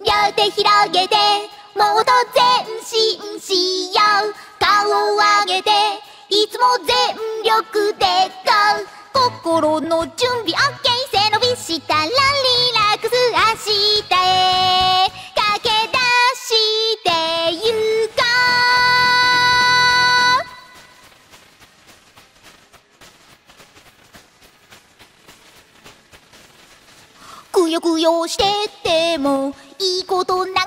両手広げてもっと前進しよう顔を上げていつも全力でゴー心の準備 OK 背伸びしたらリラックス明日へ駆け出してゆこうくよくよしててもいいことなんか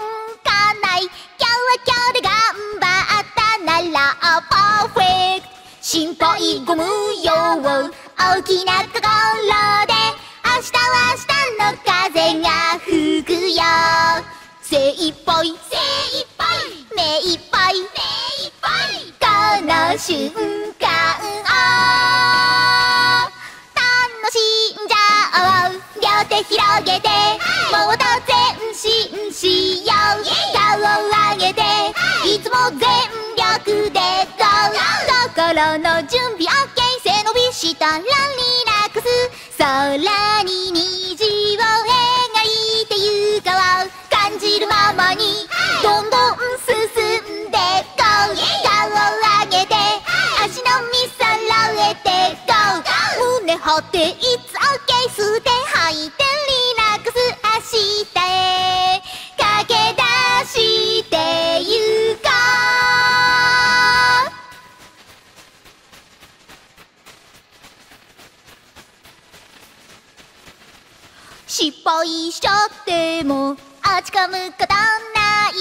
ない。キャラキャで頑張ったならパーフェクト心配ご無用大きな心で明日は明日の風が吹くよ。精一杯精一杯目いっぱい目いっぱい。この瞬間を楽しんじゃおう。両手広げてもっと前進しよう。顔を上げていつも全力で GO 心の準備 OK 背伸びしたらリラックス。空に虹を描いてゆこう。感じるままにどんどん進んで GO 顔を上げて足のみそろえて GO 胸張って It's 失敗しちゃっても落ち込むことない。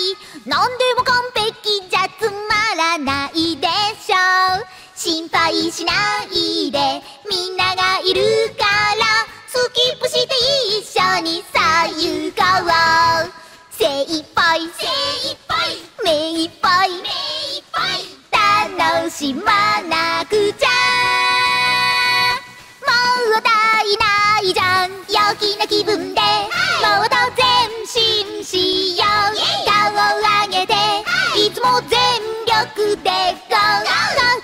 何でも完璧じゃつまらないでしょう。心配しないでみんながいるから。スキップして一緒にさ行こう精一杯精一杯目いっぱい目いっぱい楽しまなく力で GO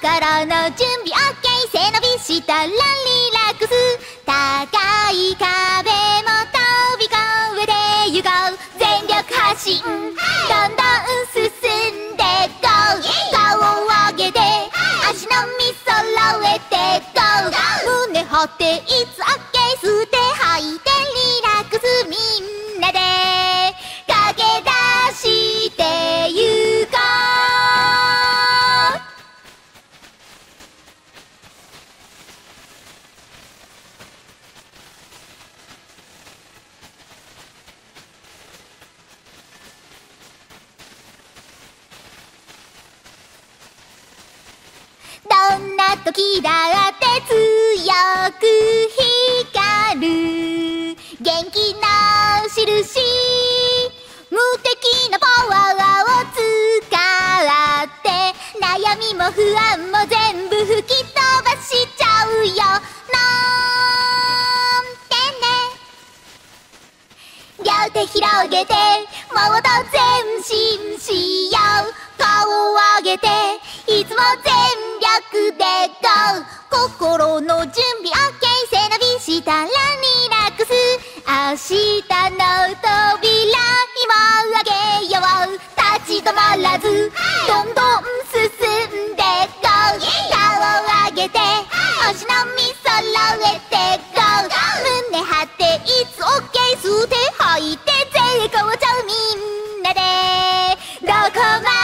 心の準備 OK 背伸びしたらリラックス。高い壁も飛び越えてゆこう全力発進どんどん進んで GO 顔を上げて足のみそろえて GO 胸張って It's OK どんな時だって強く光る元気な印無敵なパワーを使って悩みも不安も全部の準備 OK 背伸びしたらリラックス。明日の扉にも上げよう。立ち止まらず、どんどん進んで GO 顔を上げて、星のみ揃えて GO 胸張って It's OK 吸って吐いて成功じゃみんなで。どこまで